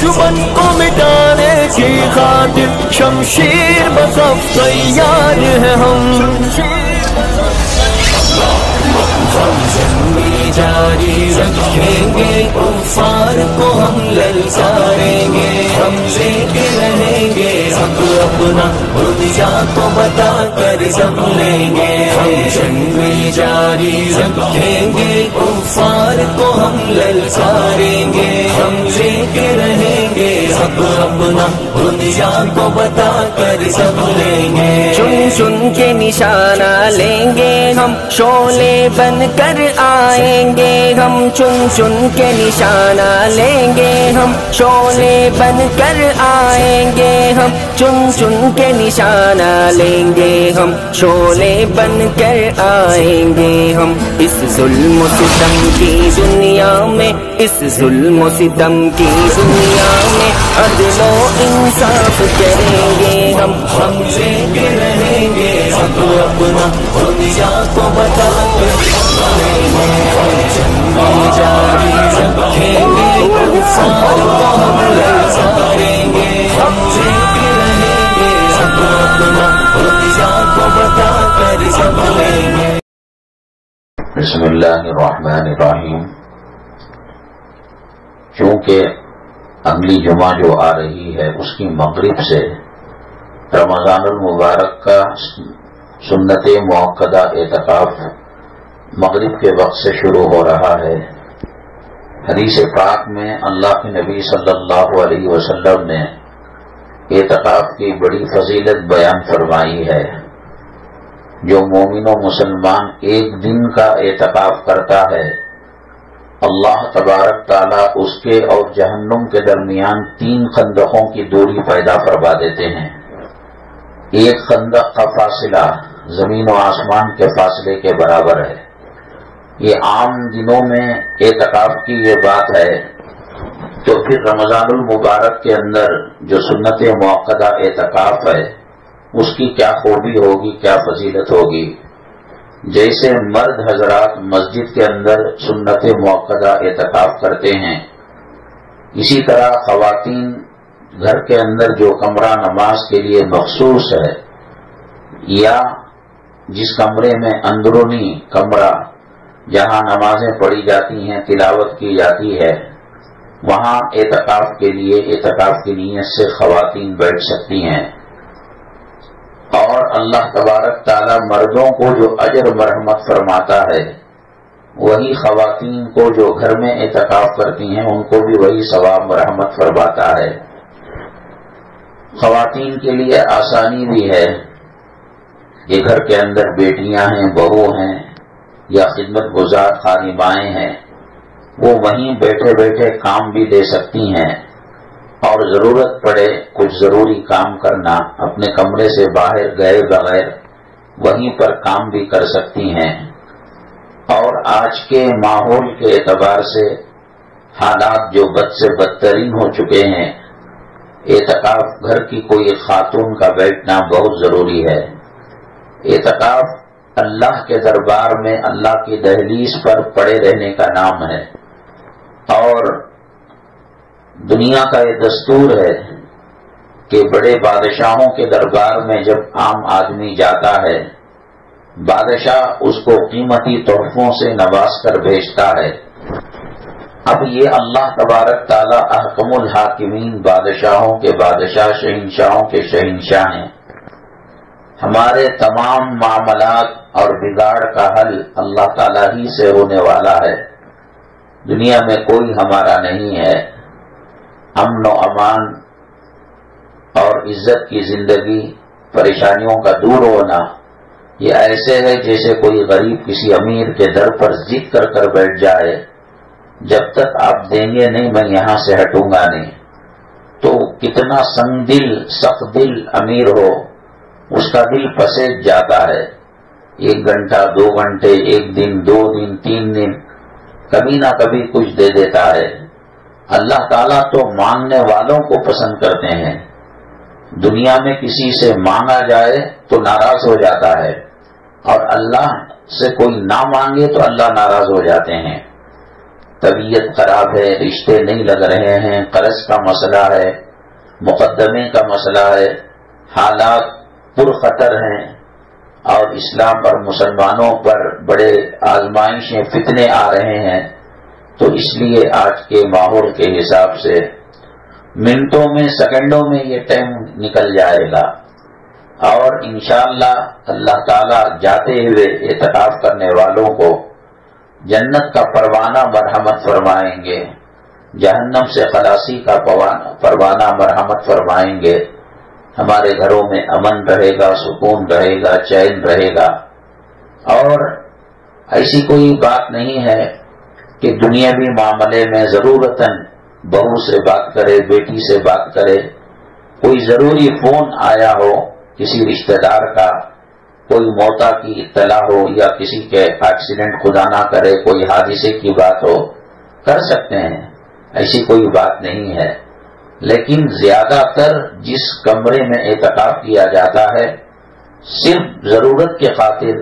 दुश्मन को मिटाने की खातिर शमशीर बसफ तैयार है हम। जारी रखेंगे कुफार को हम ललकारेंगे हम लेके रहेंगे। हक अपना दुनिया को बता कर जम लेंगे। हम जंगी जारी रखेंगे कुफार को हम ललकारेंगे। हम लेके रहेंगे हक अपना दुनिया को बता कर जम लेंगे। चुन चुन के निशाना लेंगे हम, शोले बन कर आएँगे हम। चुन चुन के निशाना लेंगे हम, शोले बन कर आएँगे हम। चुन चुन के निशाना लेंगे हम। शोले बन कर आएँगे हम। इस जुल्म सितम की दुनिया में, इस जुल्म सितम की दुनिया में अदलो इंसाफ करेंगे हम। हम लेके रहेंगे अपना को बता जारी रखेंगे। कुफार हक अपना दुनिया को बता कर जम लेंगे बसमीम चूँकि अगली जुमा जो आ रही है, उसकी मगरिब से रमज़ानुल मुबारक का सुन्नत मौकदा एतकाफ मगरिब के वक्त से शुरू हो रहा है। हदीस पाक में अल्लाह के नबी सल्लल्लाहु अलैहि वसल्लम ने एतकाफ की बड़ी फजीलत बयान फरमाई है। जो मोमिनो मुसलमान एक दिन का एतकाफ करता है, अल्लाह तबारक ताला उसके और जहन्नुम के दरमियान तीन खंदकों की दूरी पैदा फरमा देते हैं। एक खंदक का फासिला ज़मीन और आसमान के फासले के बराबर है। ये आम दिनों में एतकाफ की ये बात है तो फिर रमजानुल मुबारक के अंदर जो सुन्नत मौकदा एतकाफ है, उसकी क्या खूबी होगी, क्या फजीलत होगी? जैसे मर्द हजरात मस्जिद के अंदर सुन्नत मौकदा एतकाफ करते हैं, इसी तरह खातन घर के अंदर जो कमरा नमाज़ के लिए मखसूस है, या जिस कमरे में अंदरूनी कमरा, जहाँ नमाजें पढ़ी जाती हैं, तिलावत की जाती है वहाँ एतकाफ के लिए, एतकाफ की नीयत से खातन बैठ सकती हैं। और अल्लाह तबारक ताला मर्दों को जो अजर मरहमत फरमाता है, वही खातन को जो घर में एतकाफ करती हैं, उनको भी वही सवाब मरहमत फरमाता है। खातन के लिए आसानी भी है कि घर के अंदर बेटियाँ हैं, बहू हैं, या खिदमत गुजार खानिमाएँ हैं। वो वहीं बैठे बैठे काम भी दे सकती हैं। और ज़रूरत पड़े कुछ ज़रूरी काम करना, अपने कमरे से बाहर गए बगैर वहीं पर काम भी कर सकती हैं। और आज के माहौल के एतबार से हालात जो बद से बदतरीन हो चुके हैं, एतकाफ घर की कोई खातून का बैठना बहुत ज़रूरी है। एतकाफ अल्लाह के दरबार में अल्लाह की दहलीज पर पड़े रहने का नाम है। और दुनिया का ये दस्तूर है कि बड़े बादशाहों के दरबार में जब आम आदमी जाता है, बादशाह उसको कीमती तोहफों से नवाज़ कर भेजता है। अब ये अल्लाह तबारक ताला अहकमुल हाकिमीन बादशाहों के बादशाह शहनशाहों के शहनशाह हैं। हमारे तमाम मामलात और बिगाड़ का हल अल्लाह ताला ही से होने वाला है। दुनिया में कोई हमारा नहीं है। अमन अमान और इज़्ज़त की ज़िंदगी, परेशानियों का दूर होना, ये ऐसे है जैसे कोई गरीब किसी अमीर के दर पर जिद कर कर बैठ जाए, जब तक आप देंगे नहीं, मैं यहाँ से हटूँगा नहीं। तो कितना संगदिल सख्त दिल अमीर हो, उसका दिल पसेज जाता है। एक घंटा, दो घंटे, एक दिन, दो दिन, तीन दिन कभी ना कभी कुछ दे देता है। अल्लाह ताला तो मांगने वालों को पसंद करते हैं। दुनिया में किसी से मांगा जाए तो नाराज़ हो जाता है। और अल्लाह से कोई ना मांगे तो अल्लाह नाराज़ हो जाते हैं। तबीयत खराब है, रिश्ते नहीं लग रहे हैं कर्ज का मसला है मुकदमे का मसला है, हालात पुरखतर हैं। और इस्लाम पर मुसलमानों पर बड़े आजमाइशें फितने आ रहे हैं तो इसलिए आज के माहौल के हिसाब से मिनटों में, सेकंडों में ये टाइम निकल जाएगा। और इंशाला अल्लाह ताला जाते हुए एतकाफ करने वालों को जन्नत का परवाना मरहमत फरमाएँगे, जहन्नम से खलासी का परवाना मरहमत फरमाएँगे। हमारे घरों में अमन रहेगा, सुकून रहेगा, चैन रहेगा। और ऐसी कोई बात नहीं है कि दुनियावी मामले में जरूरतन बहू से बात करे, बेटी से बात करे। कोई ज़रूरी फ़ोन आया हो किसी रिश्तेदार का, कोई मौता की इतला हो या किसी के एक्सीडेंट खुदा ना करे, कोई हादसे की बात हो, कर सकते हैं। ऐसी कोई बात नहीं है। लेकिन ज़्यादातर जिस कमरे में एहतिकाफ किया जाता है, सिर्फ़ ज़रूरत के खातिर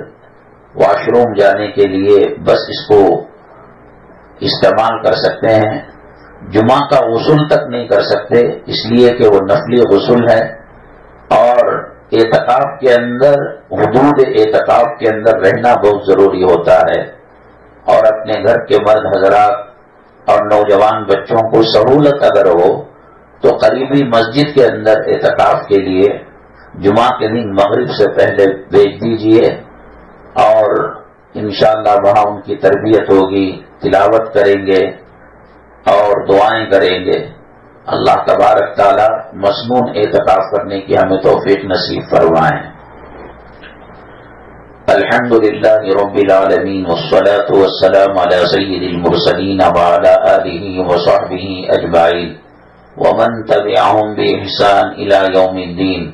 वॉशरूम जाने के लिए बस इसको इस्तेमाल कर सकते हैं। जुमा का गसूल तक नहीं कर सकते, इसलिए कि वो नफली गसूल है। और एतकाफ के अंदर, हदूद एतकाफ के अंदर रहना बहुत ज़रूरी होता है। और अपने घर के मर्द हजरात और नौजवान बच्चों को सहूलत अगर हो तो करीबी मस्जिद के अंदर एतकाफ के लिए जुमा के दिन मगरिब से पहले भेज दीजिए और इंशाला वहाँ उनकी तरबियत होगी, तिलावत करेंगे और दुआएँ करेंगे। अल्लाह तबारक ताला मसनून एतकाफ करने की हमें तोफीक नसीब फरमाएँ। अल्हम्दुलिल्लाह रब्बिल आलमीन वस्सलातु वस्सलाम अला सय्यिदिल मुरसलीन व अला आलिहि व सहबिहि अजमाइन व मन तबिअहुम बि ihsan इला यौमिद्दीन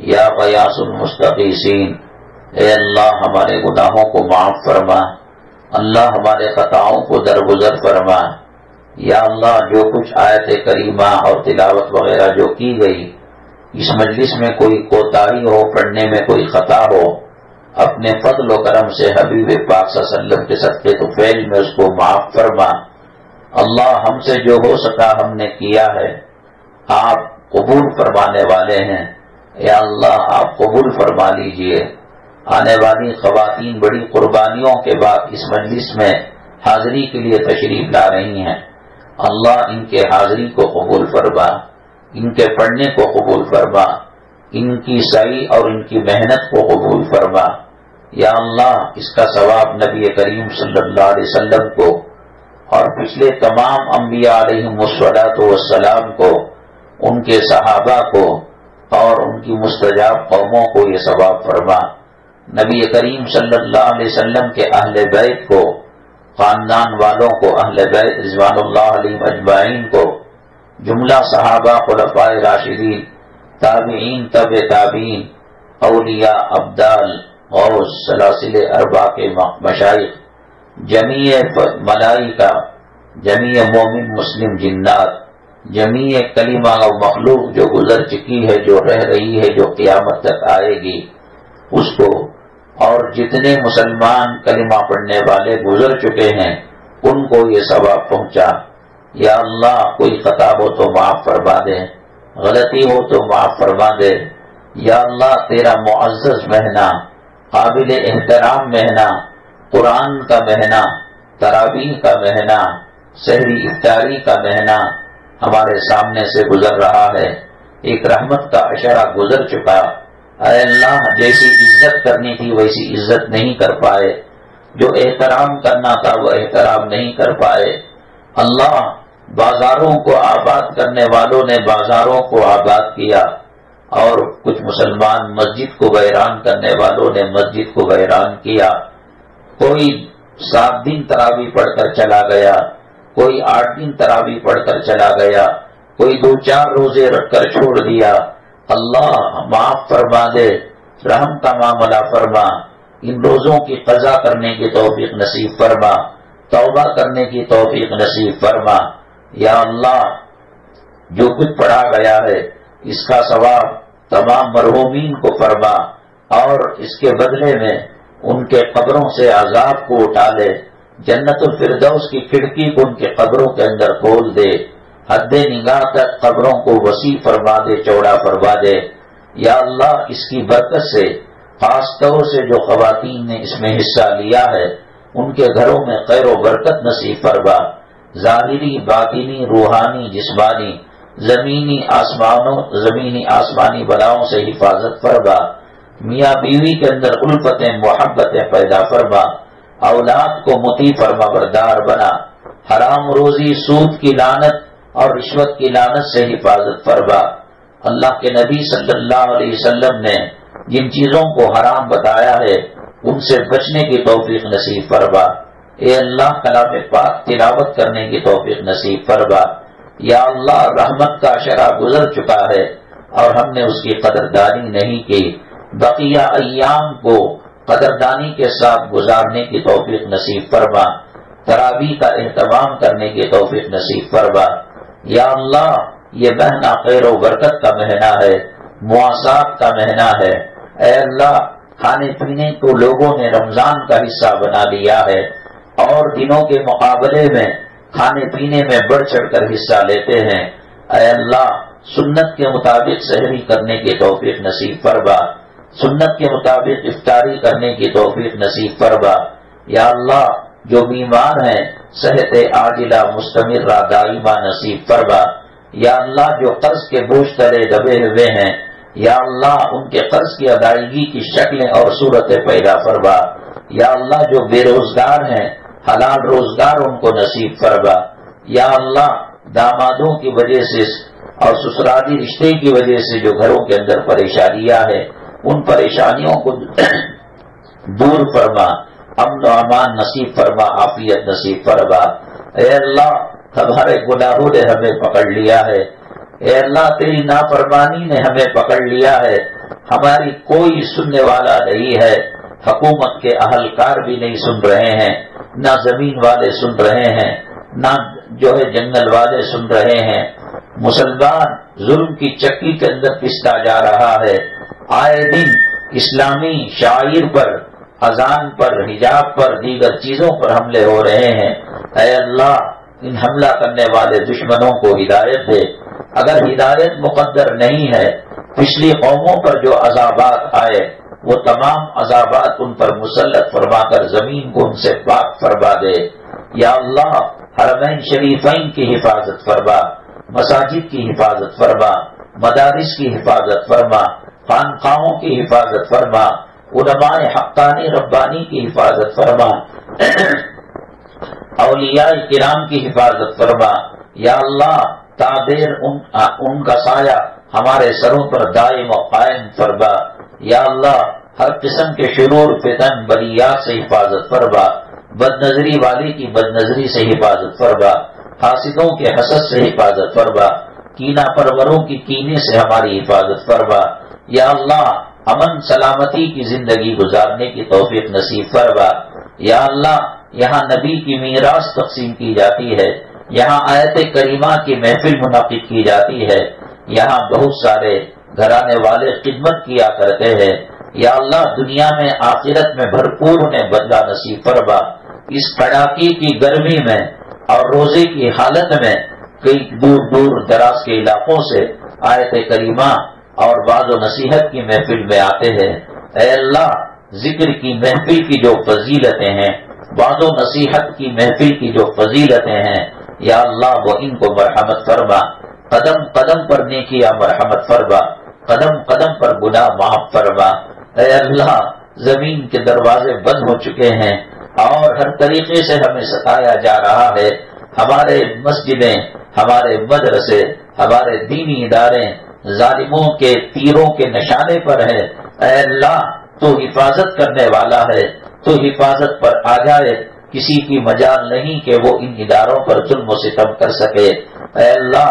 या गयासुल मुस्तकीसीन ए अल्लाह हमारे गुनाहों को माफ फरमा अल्लाह हमारे खताओं को दरगुजर फरमा या अल्लाह, जो कुछ आयत करीमा और तिलावत वगैरह जो की गई, इस मजलिस में कोई कोताही हो, पढ़ने में कोई खता हो, अपने फजल करम से हबीब पाक सल्लम के सत्य तो फैल में उसको माफ़ फरमा। अल्लाह हमसे जो हो सका हमने किया है, आप कबूल फरमाने वाले हैं। या अल्लाह, आप कबूल फरमा लीजिए। आने वाली खवतान बड़ी कुर्बानियों के बाद इस मजलिस में हाजिरी के लिए तशरीफ़ ला रही हैं। अल्लाह इनके हाजिरी को कबूल फरमा, इनके पढ़ने को कबूल फरमा, इनकी सही और इनकी मेहनत को कबूल फरमा। या अल्लाह, इसका सवाब नबी करीम सल्लल्लाहु अलैहि वसल्लम को और पिछले तमाम अम्बिया सलाम को, उनके सहाबा को और उनकी मुस्तजाब कौमों को ये सवाब फरमा। नबी करीम सल्लल्लाहु अलैहि वसल्लम के अहल बैत को, खानदान वालों को, अहल बैत रिजवान अजमाइन को, जुमला सहाबा खुलफाए राशिदीन ताबीन तब ताबीन अलिया अब्दाल और सलासिल अरबा के मशाइ जमी मलाइका जमी मोमिन मुस्लिम जिन्नात जमी कलीमा और मखलूक जो गुजर चुकी है, जो रह रही है, जो क्यामत तक आएगी, उसको और जितने मुसलमान कलिमा पढ़ने वाले गुजर चुके हैं, उनको ये सवाब पहुँचा, या अल्लाह, कोई खता हो तो माफ़ फरमा दे, गलती हो तो माफ़ फरमा दे, या अल्लाह, तेरा मुआज़ महना, काबिल एहतराम महना, कुरान का महना, तरावीह का महना, शहरी इफ्तारी का महना, हमारे सामने से गुजर रहा है। एक रहमत का अशरा गुजर चुका। अल्लाह जैसी इज़्ज़त करनी थी वैसी इज़्ज़त नहीं कर पाए। जो एहतराम करना था, वो एहतराम नहीं कर पाए। अल्लाह बाजारों को आबाद करने वालों ने बाजारों को आबाद किया और कुछ मुसलमान मस्जिद को वैरान करने वालों ने मस्जिद को वैरान किया। कोई सात दिन तरावी पढ़कर चला गया, कोई आठ दिन तरावी पढ़कर चला गया, कोई दो चार रोज़े रखकर छोड़ दिया अल्लाह माफ़ फरमा दे, रहम का मामला फरमा, इन रोजों की कजा करने की तोफीक नसीब फरमा, तौबा करने की तोफीक नसीब फरमा। या अल्लाह, जो कुछ पढ़ा गया है, इसका सवाब तमाम मरहूमीन को फरमा और इसके बदले में उनके कब्रों से आजाब को उठा ले, जन्नतुल फिरदौस की खिड़की को उनके कब्रों के अंदर खोल दे। हद निगाह तक कब्रों को वसी फरमा दे, चौड़ा फरमा दे। या अल्लाह, इसकी बरकत से खास तौर से जो खवतान ने इसमें हिस्सा लिया है, उनके घरों में खैर बरकत नसीब फरमा। जाहिरी बातिनी रूहानी, जिस्मानी, जमीनी आसमानों, जमीनी आसमानी बलाओं से हिफाजत फरमा। मियाँ बीवी के अंदर उल्फतें, मोहब्बतें पैदा फरमा। औलाद को मुती फरमा, बरदार बना। हराम रोजी सूद की लानत और रिश्वत की लानत से हिफाजत फरमा अल्लाह के नबी सल्लल्लाहु अलैहि वसल्लम ने जिन चीज़ों को हराम बताया है, उनसे बचने की तौफीक नसीब फरमा ए अल्लाह, कलाम पाक तिलावत करने की तौफीक नसीब फरमा या अल्लाह, रहमत का शरा गुजर चुका है और हमने उसकी कदरदानी नहीं की। बकिया अयाम को कदरदानी के साथ गुजारने की तौफीक नसीब फरमा तरावी का एहतमाम करने की तौफीक नसीब फरमा या अल्लाह, ये महीना खैर बरकत का महीना है मुआसात का महीना है। ए अल्लाह खाने पीने को लोगों ने रमज़ान का हिस्सा बना लिया है और दिनों के मुकाबले में खाने पीने में बढ़ चढ़कर हिस्सा लेते हैं। अल्लाह, सुन्नत के मुताबिक सहरी करने की तोफीक नसीब फरबा सुन्नत के मुताबिक इफ्तारी करने की तोफीक नसीब फरबा या अल्लाह, जो बीमार हैं सेहत आजिला मुस्तमिर दाइमा नसीब फरबा या अल्लाह जो कर्ज के बोझ तले दबे हुए हैं, या अल्लाह उनके कर्ज की अदायगी की शक्लें और सूरतें पैदा फरमा या अल्लाह जो बेरोजगार हैं, हलाल रोज़गार उनको नसीब फरमा या अल्लाह दामादों की वजह से और ससुराली रिश्ते की वजह से जो घरों के अंदर परेशानियाँ हैं, उन परेशानियों को दूर फरमा। अमन अमान नसीब फरमा, आफियत नसीब फरमा। अल्लाह हमारे गुनाहों ने हमें पकड़ लिया है। अल्लाह, तेरी नाफरमानी ने हमें पकड़ लिया है। हमारी कोई सुनने वाला नहीं है। हकूमत के अहलकार भी नहीं सुन रहे हैं। ना ज़मीन वाले सुन रहे हैं, ना जो है जंगल वाले सुन रहे हैं। मुसलमान जुल्म की चक्की के अंदर पिसता जा रहा है। आए दिन इस्लामी शायर पर अजान पर, हिजाब पर, दीगर चीज़ों पर हमले हो रहे हैं। अय अल्लाह, इन हमला करने वाले दुश्मनों को हिदायत दे। अगर हिदायत मुकद्दर नहीं है, पिछली कौमों पर जो अजाबात आए, वो तमाम अजाबात उन पर मुसलत फरमाकर ज़मीन को उनसे पाक फरमा दे। या अल्लाह, हरमैन शरीफैन की हिफाजत फरमा, मसाजिद की हिफाजत फरमा, मदारिस की हिफाजत फरमा खानखाओं की हिफाजत फरमा उलमाए हक्कानी रब्बानी की हिफाजत फरमा। अलिया किराम की हिफाजत फरमा। या अल्लाह तादेर उन, उनका साया हमारे सरों पर दायम कायम फरबा या अल्लाह हर किस्म के शुरूर फितन बलियात से हिफाजत फरबा बदनजरी वाले की बदनजरी से हिफाजत फरबा हासिदों के हसद से हिफाजत फरबा कीना परवरों की कीने से हमारी हिफाजत फरबा या अल्लाह अमन सलामती की ज़िंदगी गुजारने की तोफीक नसीब फरबा या अल्लाह, यहाँ नबी की मीरास तकसीम की जाती है। यहाँ आयत करीमा की महफिल मुनद की जाती है। यहाँ बहुत सारे घराने वाले खिदमत किया करते हैं। या अल्लाह, दुनिया में आखिरत में भरपूर उन्हें बदला नसीब फरबा इस कड़ाके की गर्मी में और रोज़े की हालत में कई दूर दूर दराज के इलाकों से आयत करीमा और बाजो नसीहत की महफिल में आते हैं। अल्लाह, ज़िक्र की महफिल की जो फजीलतें हैं बाजो नसीहत की महफिल की जो फजीलतें हैं, या अल्लाह, वो इनको मरहमत फरमा। कदम कदम पर नेकिया मरहमत फरमा। कदम कदम पर गुनाह माफ़ फरमा। अल्लाह, ज़मीन के दरवाजे बंद हो चुके हैं, और हर तरीके से हमें सताया जा रहा है। हमारे मस्जिदें, हमारे मदरसे, हमारे दीनी इदारे जालिमों के तीरों के निशाने पर है। अल्लाह तो हिफाजत करने वाला है। तो हिफाजत पर आ जाए। किसी की मजाल नहीं कि वो इन इदारों पर जुल्म सितम कर सके। अल्लाह,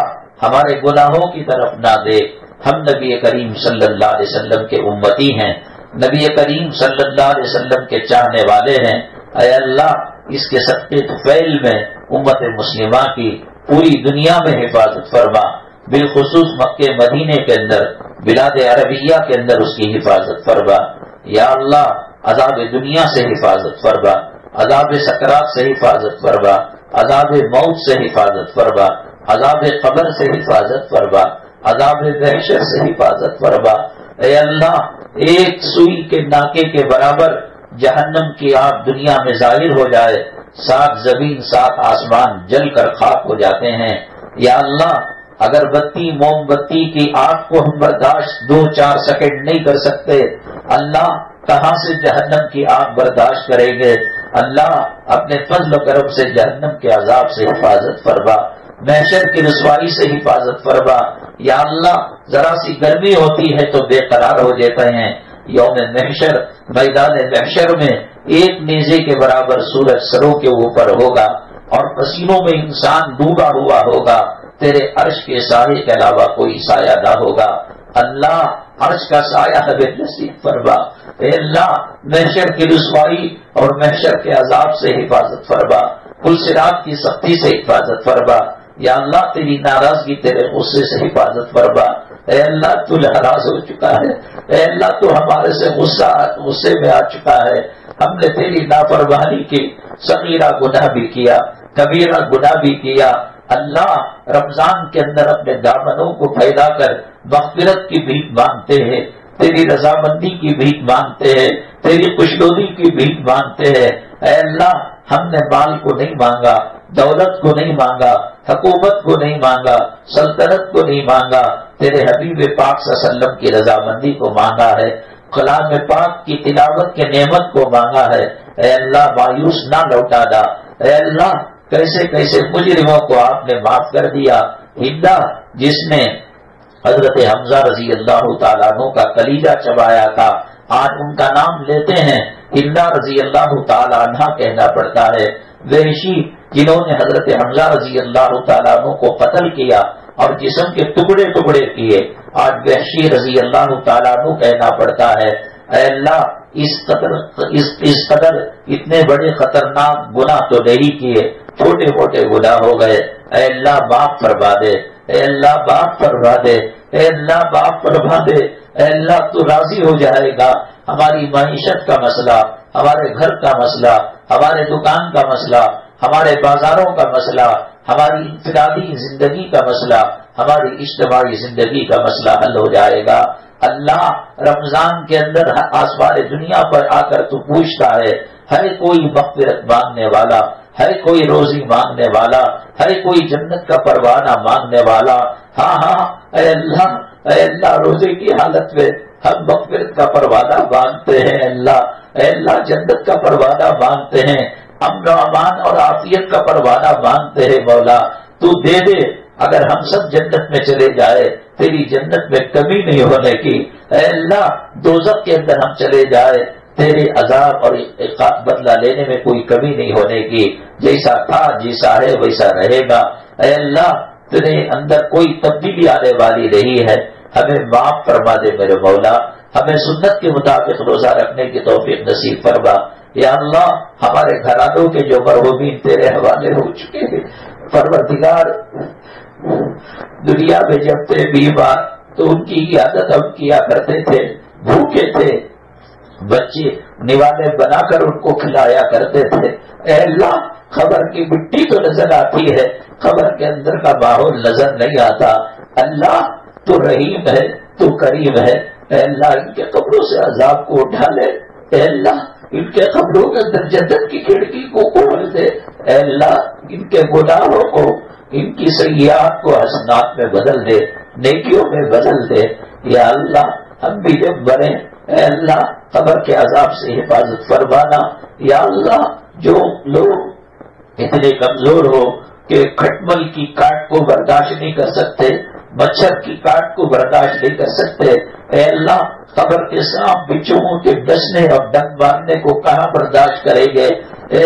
हमारे गुनाहों की तरफ़ ना दे हम नबी करीम सल्लल्लाहु अलैहि वसल्लम के उम्मती हैं। नबी करीम सल्लल्लाहु अलैहि वसल्लम के चाहने वाले हैं। अल्लाह, इसके सत्य फैल में उम्मत मुस्लिमा की पूरी दुनिया में हिफाजत फरमा। बिलखसूस मक्के मदीने के अंदर, बिलाद अरबिया के अंदर उसकी हिफाजत फरमा। या अल्लाह, अजाब दुनिया से हिफाजत फरमा। अजाब सकरात से हिफाजत फरमा। अजाब मौत से हिफाजत फरमा। अजाब कबर से हिफाजत फरमा। अजाब दहशत से हिफाजत फरमा। अल्लाह, एक सुई के नाके के बराबर जहन्नम की आग दुनिया में ज़ाहिर हो जाए, सात ज़मीन, सात आसमान जल कर खाक हो जाते हैं। या अल्लाह अगरबत्ती, मोमबत्ती की आग को हम बर्दाश्त दो चार सेकंड नहीं कर सकते। अल्लाह कहाँ से जहन्नम की आग बर्दाश्त करेंगे? अल्लाह अपने फजल करम से जहन्नम के अजाब से हिफाजत फरमा। महशर की रसवाई से हिफाजत फरमा। या अल्लाह, जरा सी गर्मी होती है तो बेकरार हो जाते हैं। यौम महशर, मैदान महशर में एक नेजे के बराबर सूरज सरों के ऊपर होगा और पसीनों में इंसान डूबा हुआ होगा। तेरे अर्श के साये के अलावा कोई साया ना होगा। अल्लाह अर्श का साया हमें नसीब फरमा। अल्लाह, महशर की रसवाई और महशर के अजाब से हिफाजत फरमा। कुल सिरात की सख्ती से हिफाजत फरमा। या अल्लाह, तेरी नाराज़गी तेरे गुस्से से हिफाजत फरमा। अल्लाह, तू नाराज़ हो चुका है। अल्लाह, तू हमारे से गुस्सा, गुस्से में आ चुका है। हमने तेरी नापरवाही की समीरा गुनाह भी किया कबीरा गुनाह भी किया। अल्लाह रमज़ान के अंदर अपने दामनों को फैला कर मफफरत की भीख मांगते हैं, तेरी रजामंदी की भीख मांगते हैं, तेरी खुशलोदी की भीख मांगते हैं। अल्लाह, हमने माल को नहीं मांगा, दौलत को नहीं मांगा, हकूमत को नहीं मांगा, सल्तनत को नहीं मांगा, तेरे हबीब पाक सल्लम की रजामंदी को मांगा है, कलाम पाक की तिलावत के नेमत को मांगा है। अल्लाह, मायूस ना लौटा दा। अल्लाह कैसे कैसे मुजरिमों को आपने माफ़ कर दिया। हिंदा जिसने हज़रत हमजा रज़ी अल्लाह तु का कलीजा चबाया था, आज उनका नाम लेते हैं। हिंदा रज़ी अल्लाह तला कहना पड़ता है, वैशी जिन्होंने हज़रत हमजा रज़ी अल्लाह तु को कत्ल किया और जिसम के टुकड़े टुकड़े किए, आज वहशी रज़ी अल्लाह तु कहना पड़ता है अल्लाह इस कदर इस, इस कदर इतने बड़े खतरनाक गुना तो नहीं किए। छोटे मोटे गुना हो गए। अल्लाह बाप फरमा दे। अल्लाह बाप फरमा दे। अल्लाह बाप फरमा दे। अल्लाह तो राज़ी हो जाएगा। हमारी मीशत का मसला हमारे घर का मसला हमारे दुकान का मसला हमारे बाजारों का मसला हमारी इंफरादी ज़िंदगी का मसला हमारी इज्तमाही ज़िंदगी का मसला हल हो जाएगा। अल्लाह रमज़ान के अंदर आसमान दुनिया पर आकर तू पूछता है, हर कोई मकफरत मांगने वाला, हर कोई रोजी मांगने वाला, हर कोई जन्नत का परवाना मांगने वाला। हाँ हाँ अल्लाह अल्लाह, रोज़े की हालत में हम मकफरत का परवाना मांगते हैं, अल्लाह अल्लाह, जन्नत का परवाना मांगते हैं, अमन अमान और आफियत का परवाना मांगते हैं, मौला। तू दे दे अगर हम सब जन्नत में चले जाए, तेरी जन्नत में कमी नहीं होने की। अल्लाह दोजक के अंदर हम चले जाए, तेरे अजाब और बदला लेने में कोई कमी नहीं होने की। जैसा था, जैसा है, वैसा रहेगा। अल्लाह, तेरे अंदर कोई तब्दीली आने वाली नहीं है। हमें माफ़ फरमा दे मेरे मौला। हमें सुन्नत के मुताबिक रोजा रखने की तोफीक नसीब फरमा। या अल्लाह, हमारे घरानों के जो मरहूमीन तेरे हवाले हो चुके हैं, परवरदिगार दुनिया में जब थे बीमार तो उनकी आदत हम किया करते थे, भूखे थे। बच्चे निवाले बनाकर उनको खिलाया करते थे। अल्लाह, खबर की मिट्टी तो नज़र आती है, खबर के अंदर का माहौल नज़र नहीं आता। अल्लाह तो रहीम है तो करीम है। अल्लाह, इनके कपड़ों से अजाब को उठा ले। अल्लाह, इनके कपड़ों के अंदर जन्नत की खिड़की को खोल दे। अल्लाह, इनके गुनाहों को इनकी सयाहत को हसनात में बदल दे, नेकियों में बदल दे। या अल्लाह, हम भी जब बने अल्लाह, कबर के अजाब से हिफाजत फरमाना। या अल्लाह, जो लोग इतने कमज़ोर हो कि खटमल की काट को बर्दाश्त नहीं कर सकते, मच्छर की काट को बर्दाश्त नहीं कर सकते अल्लाह, कबर के सांप बिच्छुओं के डसने और डंग मारने को कहा बर्दाश्त करेंगे?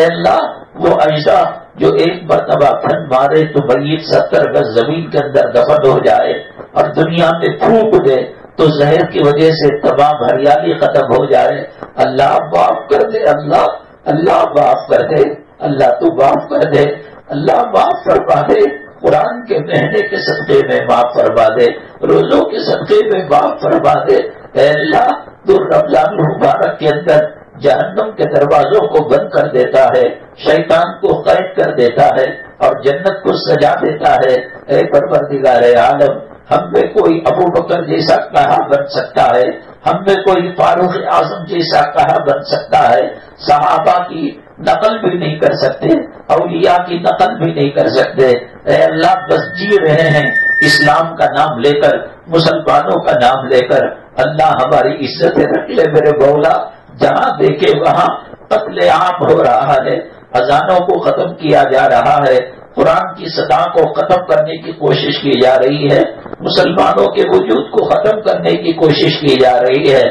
अल्लाह वो ऐसा जो एक मरतबा फन मारे तो मरीज़ सत्तर गज ज़मीन के अंदर दफन हो जाए और दुनिया में फूक दे तो जहर की वजह से तमाम हरियाली खत्म हो जाए। अल्लाह माफ़ कर दे, अल्लाह अल्लाह माफ़ कर दे, अल्लाह तू माफ़ कर दे, अल्लाह माफ़ फरमा दे, कुरान के महीने के सदक़े में माफ़ फरमा दे, रोजों के सदक़े में माफ़ फरमा दे। अल्लाह, तू रमज़ान मुबारक के अंदर जहन्नम के दरवाजों को बंद कर देता है, शैतान को कैद कर देता है और जन्नत को सजा देता है। ऐ परवरदिगार आलम, हम में कोई अबू बकर जैसा कहा बन सकता है? हम में कोई फारूक आज़म जैसा कहा बन सकता है? सहाबा की नकल भी नहीं कर सकते अलिया की नकल भी नहीं कर सकते। अल्लाह, बस जी रहे हैं इस्लाम का नाम लेकर, मुसलमानों का नाम लेकर। अल्लाह हमारी इज़्ज़त रख ले मेरे बौला जहाँ देखे वहाँ कत्ले आम हो रहा है। अजानों को खत्म किया जा रहा है। कुरान की सदा को खत्म करने की कोशिश की जा रही है। मुसलमानों के वजूद को खत्म करने की कोशिश की जा रही है।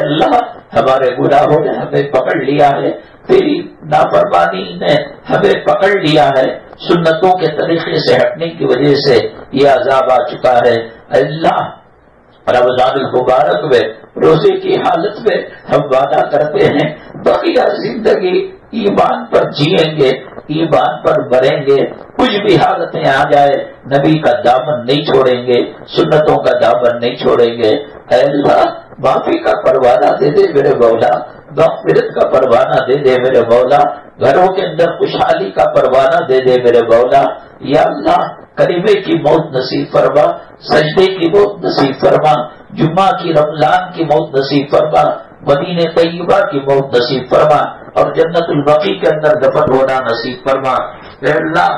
अल्लाह, हमारे गुनाहों ने हमें पकड़ लिया है। तेरी नाफरमानी ने हमें पकड़ लिया है। सुन्नतों के तरीके से हटने की वजह से ये अजाब आ चुका है। अल्लाह रमज़ान मुबारक में, रोज़े की हालत में हम वादा करते हैं, बकिया ज़िंदगी ईमान पर जिएँगे, ईमान पर मरेंगे, कुछ भी हालतें आ जाए, नबी का दामन नहीं छोड़ेंगे, सुन्नतों का दामन नहीं छोड़ेंगे। अल्लाह माफ़ी का परवाना दे दे मेरे मौला मफफरत का परवाना दे दे मेरे मौला, घरों के अंदर खुशहाली का परवाना दे दे मेरे मौला। या अल्लाह करीबे की मौत नसीब फरमा, सजदे की मौत नसीब फरमा, जुम्मा की रमज़ान की मौत नसीब फरमा, मदीने तय्यबा की मौत नसीब फरमा और जन्नतुल बकी के अंदर दफन होना नसीब फरमा। अल्लाह,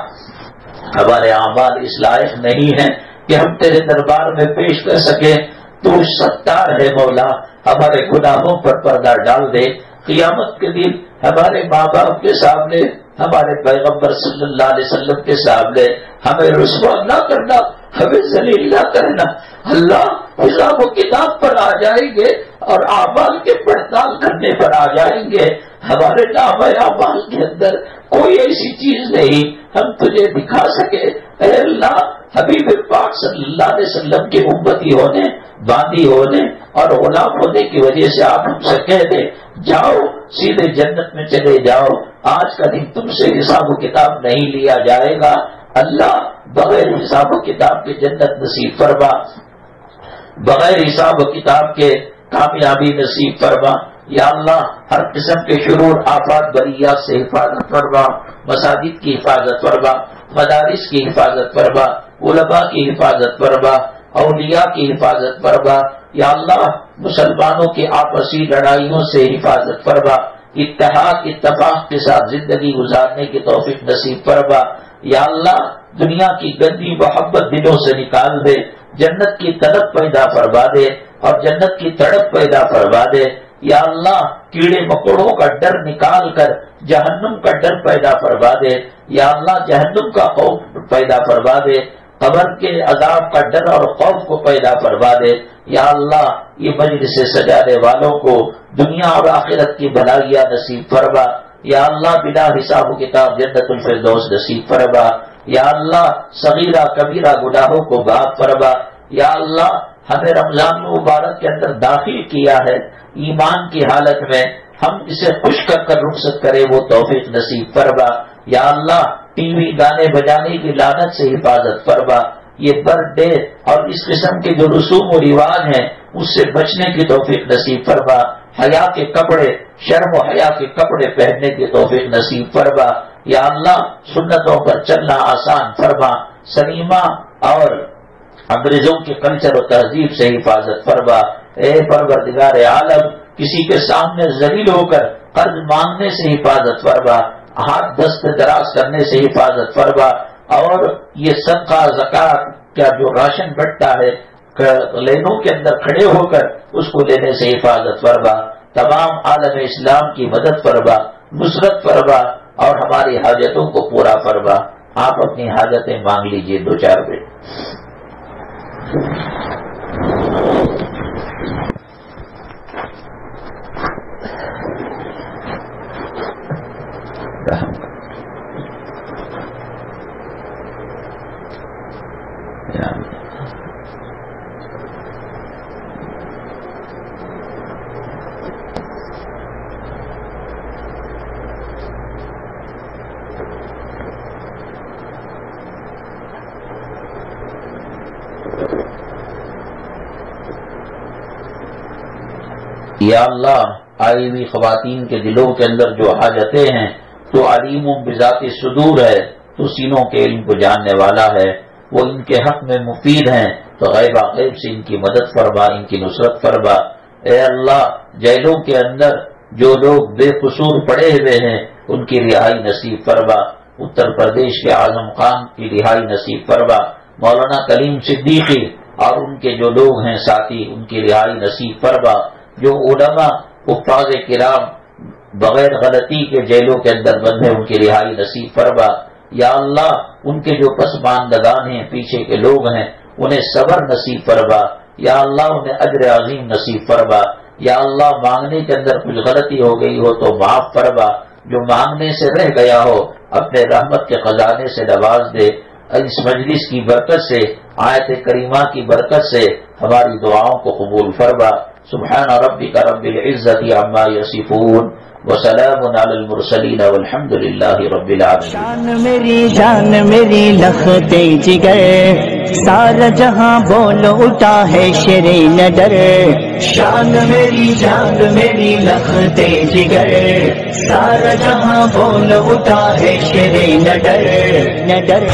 हमारे अमाल इस लायक नहीं है कि हम तेरे दरबार में पेश कर सके। तू सत्तार है मौला, हमारे गुनाहों पर पर्दा डाल दे। कियामत के दिन हमारे माँ बाप के सामने, हमारे पैगंबर सल्लल्लाहु अलैहि वसल्लम के सामने हमें रुसवा न करना, हमें जलील न करना। अल्लाह हिसाब किताब पर आ जाएँगे और आमाल के पड़ताल करने पर आ जाएँगे। हमारे नाम आमाल के अंदर। कोई ऐसी चीज़ नहीं, हम तुझे दिखा सके। अल्लाह, हबीब पाक सल्लल्लाहु अलैहि वसल्लम के उम्मती होने, बांदी होने और गुलाम होने की वजह से आप हमसे कह दे, जाओ, सीधे जन्नत में चले जाओ। आज का दिन तुमसे हिसाब किताब नहीं लिया जाएगा। अल्लाह, बगैर हिसाब किताब के जन्नत नसीब फरमा। बगैर हिसाब किताब के कामयाबी नसीब फरमा। या अल्लाह, हर किस्म के शुरूर, आफात बरियात से हिफाजत फरमा, मसाजिद की हिफाजत फरमा, मदारिस की हिफाजत फरमा, उलमा की हिफाजत फरमा अलिया की हिफाजत फरमा, या अल्लाह, मुसलमानों के आपसी लड़ाइयों से हिफाजत फरमा, इत्तेहाद, इत्तफाक के साथ ज़िंदगी गुजारने की तोफीक नसीब फरमा, या अल्लाह, दुनिया की गंदी मोहब्बत दिलों से निकाल दे, जन्नत की तड़प पैदा फरमा दे, और जन्नत की तड़प पैदा फरमा दे या अल्लाह कीड़े मकोड़ों का डर निकाल कर जहन्नुम का डर पैदा फरमा दे। या अल्लाह जहन्नुम का खौफ पैदा फरमा दे। कबर के अजाब का डर और खौफ को पैदा फरमा दे। या अल्लाह ये मजलिस से सजाने वालों को दुनिया और आखिरत की भलाइया नसीब फरमा। या अल्लाह बिना हिसाब किताब जन्नतुल फिरदौस नसीब फरमा। या अल्लाह सगीरा, कबीरा गुनाहों को बाप फरमा। या अल्लाह हमें रमज़ान मुबारक के अंदर दाखिल किया है। ईमान की हालत में हम इसे खुश कर कर रुखसत करें, वो तौफीक नसीब फरमा या अल्लाह, टीवी गाने बजाने की लानत से हिफाजत फरमा ये बर्थडे और इस किस्म के जो रसूम और रिवाज हैं, उससे बचने की तौफीक नसीब फरमा हया के कपड़े, शर्म हया के कपड़े पहनने की तौफीक नसीब फरमा या अल्लाह, सुन्नतों पर चलना आसान फरमा सलीमा और अंग्रेज़ों के कल्चर और तहजीब से हिफाजत फरमा ए परवरदिगार आलम, किसी के सामने जलील होकर कर्ज मांगने से हिफाजत फरमा, हाथ दस्त दराज करने से हिफाजत फरमा, और ये सबका जक़ात का जो राशन बटता है लेनों के अंदर खड़े होकर उसको लेने से हिफाजत फरमा, तमाम आलम इस्लाम की मदद फरमा, नुसरत फरमा, और हमारी हाजतों को पूरा फरमा। आप अपनी हाजतें मांग लीजिए दो चार मिनट अल्लाह आई हुई के दिलों के अंदर जो हाजतें हैं तो अलीम बिजात सुदूर है तो सीनों के इल्म को जानने वाला है। वो इनके हक में मुफीद हैं तो गैबा गैब से इनकी मदद फरमा, इनकी नुसरत फरमा। ए अल्लाह, जेलों के अंदर जो लोग बेकसूर पड़े हुए हैं, उनकी रिहाई नसीब फरमा। उत्तर प्रदेश के आज़म खान की रिहाई नसीब फरमा। मौलाना कलीम सिद्दीकी और उनके जो लोग हैं साथी, उनकी रिहाई नसीब फरमा। जो उलमा, उफाज किराम, बगैर गलती के जेलों के अंदर बंद है उनकी रिहाई नसीब फरमा, या अल्लाह, उनके जो पसमानदगान हैं, पीछे के लोग हैं, उन्हें सबर नसीब फरमा, या अल्लाह, उन्हें अजर अजीम नसीब फरमा, या अल्लाह, मांगने के अंदर कुछ गलती हो गई हो तो माफ़ फरमा, जो मांगने से रह गया हो, अपने रहमत के खजाने से नवाज़ दे। इस मजलिस की बरकत से आयत करीमा की बरकत से, हमारी दुआओं को कबूल फरमा। सुबहान रबी का रबिल इज़्ज़त अम्मा यसिफून वसलामसलीन वलहमदिल्ला रबीआलमीन शान मेरी जान मेरी लखते जिगर सारा जहाँ बोल उठा है शेरे नडर शान मेरी जान मेरी लखते जिगर सारा जहाँ बोल उठा है शेरे नडर नडर